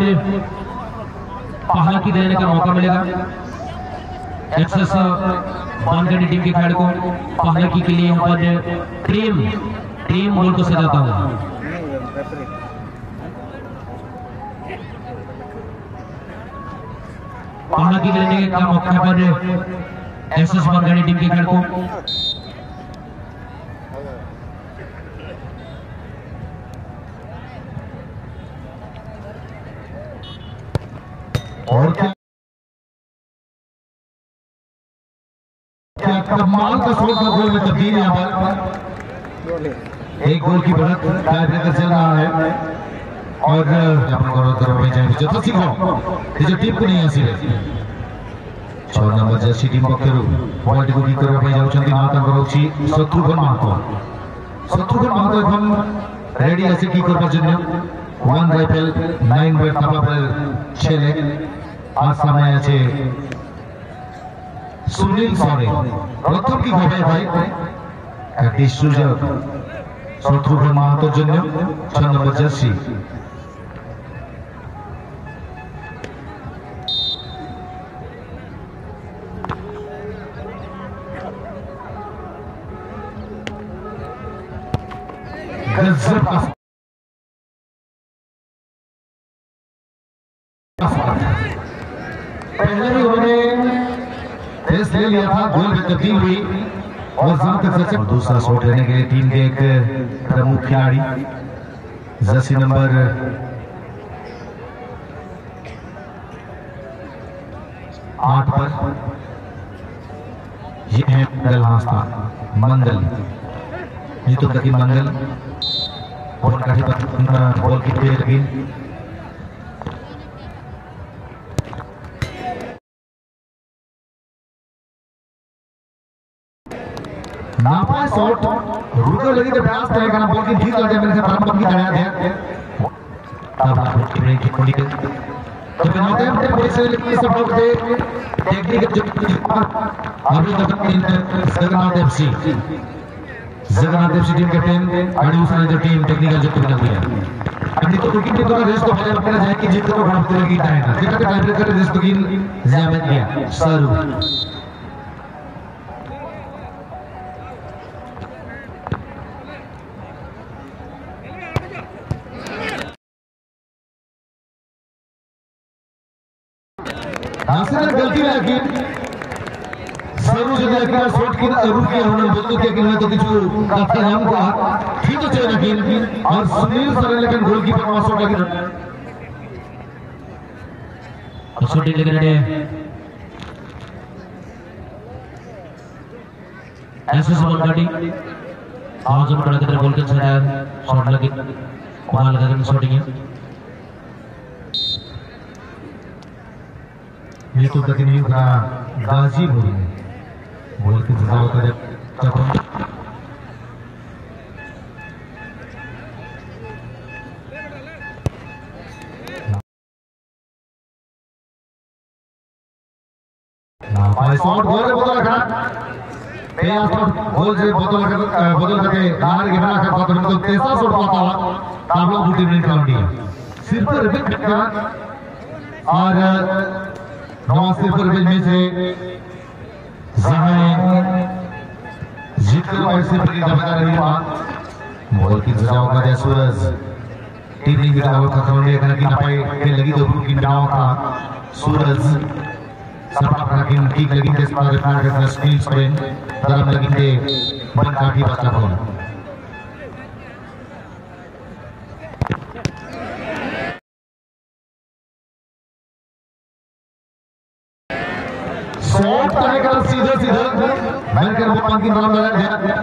पर पहला की देने का मौका मिलेगा। एक्सेस बानगढ़ी टीम के खिलाड़ी को पहला की के लिए यहाँ पर प्रेम प्रेम बॉल को सजाता हूँ पहला की देने का मौका पर एक्सेस बानगढ़ी टीम के खिलाड़ी को और क्या? कमाल का शोर का गोल में तब्दील यहाँ पर? एक गोल की बढ़त टाई ब्रेकर चल रहा है। और जब सीखो जब टीम को नहीं आसी छः नंबर जर्सी टीम पक्षर पॉइंट गुरी करने जाकर रोची। शत्रुघ्न महतो शत्रुघ्न महतो এখন রেডি আছে কি করবার জন্য one rifle nine by Thapa ছেলে আর সামনে আছে সুনীল সরেন প্রথম কি হবে ভাই? একটি সুযোগ। শত্রুঘ্ন মাহাতোর জন্য ছয় নম্বর জার্সি Gracias. पहले भी उन्होंने रेस ले लिया था, गोल में तब्दील हुई। और तक और दूसरा शॉट लेने के लिए टीम के एक प्रमुख खिलाड़ी, जर्सी नंबर आठ पर। ये है मंगल हास्ता मंगल। ये तो मंगल। बॉल काठी पर बॉल की पे नापा शॉट। रुको लगी तो प्रयास करेगा ना बॉल की ठीक लगे, मेरे से बराबर की दया। है तब आप की ब्रेक की कुंडी के तो बिना टाइम पे बॉल से लेके सपोर्ट दे टेक्निक जो अभी तक इन Jagannath FC Jagannath FC team captain आणि उसने जो टीम टेक्निकल जो टीम है। आणि तो कुकिंग टीम तो रेस तो पहले अपने जाए कि जीत को गणप करेगी टाइम। ना है टाइम ब्रेकर रेस तो गिन ज़्यादा गया। सरू। हमसे गलती ना की। सर्वोच्च न्यायालय शॉट की अरू के हमने बोलते के कि तो किछु गलती हम को ठीक छै लेकिन और सुनील सर लेकिन गोल की परमा शॉट लगी अब शूटिंग लगी रे एसएस बॉल गाड़ी। आज हम बड़ा किधर बोल के चला शॉट लगी। कमाल का शूटिंग है? ये तो तकनीक का गाजीपुर में बोल के सजा होता जब जब तो उनको शॉट पाता हुआ। ताबला बूटी में निकाल दिया सिर रिपीट का और नवाज़ सिर पर में से जहाँ जीत कर और सिर पर की दबा रही बॉल की सजाओ का जय सूरज, टीम की डाव का खरोड़े करने की नपाई के लगी तो की डाव का सूरज, सपना प्रकिन ठीक लगी के साथ रिफाइंड करना स्किल स्प्रिंग तरम लगी के बन काफ़ी बचा कौन शॉट करेगा सीधे सीधे मैं कर वो पंक्ति नाम लगा दिया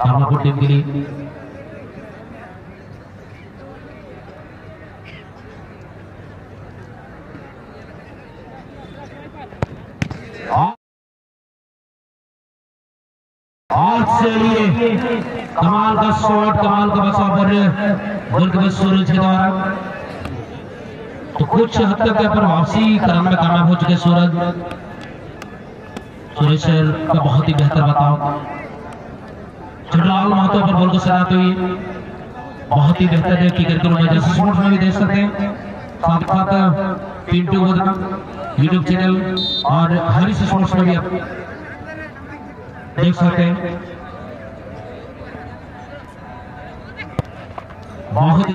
कामापुर कमाल का शॉट कमाल का बचाव पर मुल्क सूरज के द्वारा तो कुछ हद तक यहाँ पर वापसी क्रम में कामयाब हो चुके सूरज सूरज का बहुत ही बेहतर बताओ चंद्रलाल महतो पर बॉल को सराहते हुए बहुत ही बेहतर है की करके मैं जैसे स्पोर्ट्स में भी देख सकते हैं। साथ साथ पिंटू गोदना यूट्यूब चैनल और हरीश स्पोर्ट्स में भी आप देख सकते हैं। बहुत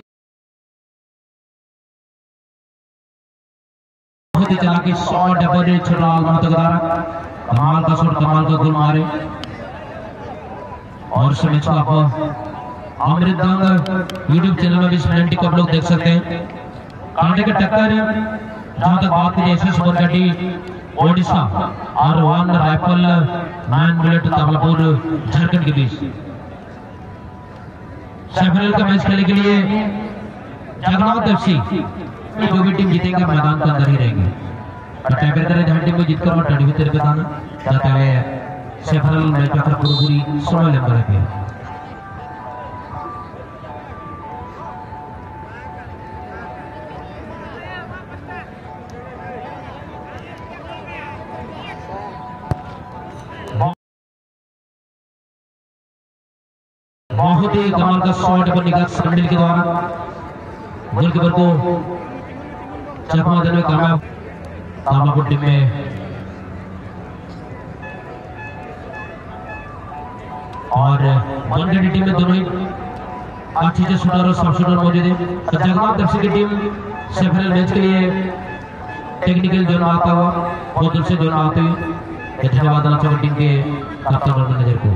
बहुत ही चला के शॉट पर छड़ाल महतो द्वारा कमाल का शॉट कमाल का गोल मारे। और इस को आप अमृत दंग यूट्यूब चैनल में भी इस पेनल्टी को आप लोग देख सकते हैं। कांटे की टक्कर, जहाँ तक बात करें एसएस गड्डी ओडिशा और one rifle man bullet, तबलापुर, Jharkhand के बीच। सेमीफाइनल का मैच खेलने के लिए जगन्नाथ एफसी जो भी टीम जीतेंगे, मैदान के अंदर ही रहेंगे। टाइब्रेकर जहाँ टीम को जीतकर और टड़ी तेरे पे दाना जाता है बहुत ही कमाल का शॉट पर निकाल संडिल के द्वारा गोलकीपर को चकमा देने कामयाब तामापुर टीम में और बनगढ़ी टीम में दोनों ही अच्छे शूटर और सब शूटर मौजूद है। तो जगन्नाथ दर्शी की टीम सेमीफाइनल मैच के लिए टेक्निकल जोन आता हुआ, बहुत दूर से जोन आते हुए धन्यवाद टीम के कप्तान और मैनेजर को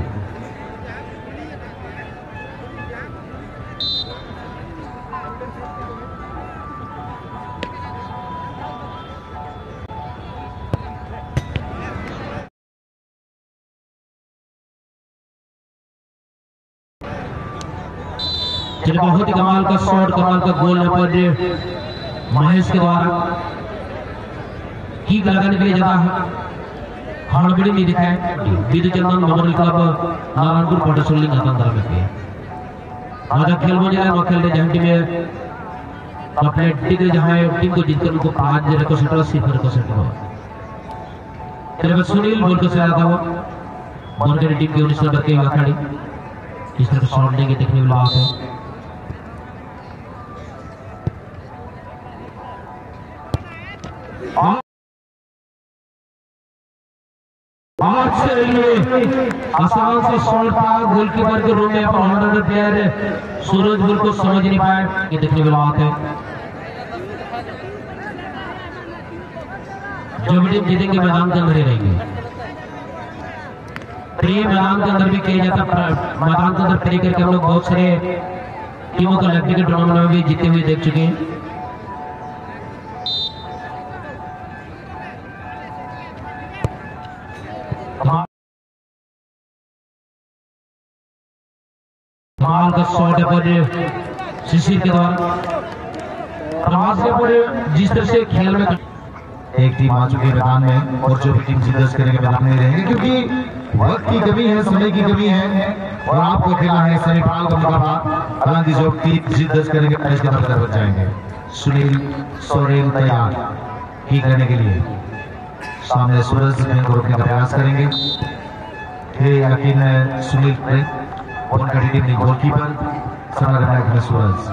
चलिए बहुत ही कमाल का शॉट, कमाल का गोल पर महेश के द्वारा किक लगाने के लिए ज़्यादा हड़बड़ी नहीं दिखाए विद्युत चंदन मेमोरियल क्लब, नारायणपुर अंदर में किया आज खेल में जाए वो खेल जहाँ टीम अपने टीम जहाँ टीम को जीतकर उनको पाँच जगह को सेट सिफर को सेट हुआ चलिए सुनील बोल को से आता हुआ बनकर टीम की उन्नीस नंबर के खड़ी इस तरह शॉट लेंगे देखने वाली बात है। बहुत से आसान से गोलकीपर के रूम में प्लेयर सूरज गुल को समझ नहीं पाए ये देखने वाली बात है। जो भी जीतेंगे मैदान के अंदर ही रहेंगे। प्रे मैदान के अंदर भी किया जाता मैदान के अंदर प्रे करके हम लोग बहुत सारे टीमों को लगने के टूर्नामेंट में भी जीते हुए देख चुके हैं। कमाल का है पर शिशिर के द्वारा के जिस तरह से खेल में एक टीम आ चुकी है मैदान में और जो भी टीम जीत दर्ज करेंगे मैदान में रहेंगे, क्योंकि वक्त की कमी है, समय की कमी है और आपको खेलना है सेमीफाइनल का मुकाबला। हालाँकि जो टीम जीत करेंगे मैच के अंदर बच जाएँगे। सुनील सोरेन तैयार की करने के लिए। सामने सूरज, में को रोकने का प्रयास करेंगे। यकीन है, सुनील प्रेम उनका टीम ने गोलकीपर समय में सूरज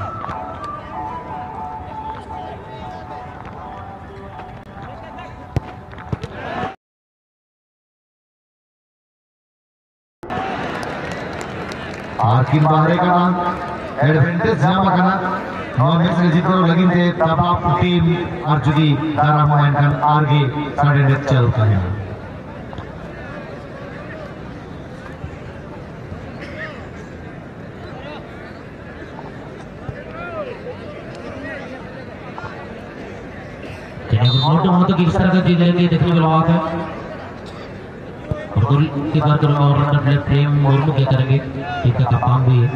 आखिर बाहरे का नाम एडवेंटेज जामा करना और मैच में जीतकर लगिन थे तब आप टीम और है मोटे मोटे किस तरह का चीज़ लेंगे देखने बात है और गोल की बात करूँगा और रनर प्लेयर प्रेम मुर्मू क्या करेंगे। टीम का कप्तान भी है?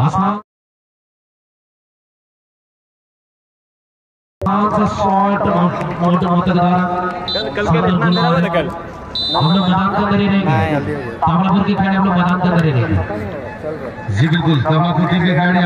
आसान आसान सा शॉट मोटे मोटे के द्वारा कल कल क्या देखना मेरा वाला कल। हम लोग मैदान के अंदर ही रहेंगे। तावलापुर के खिलाड़ी हम लोग मैदान के अंदर ही रहेंगे। जी बिल्कुल। तमाकू टीम के खिलाड़ी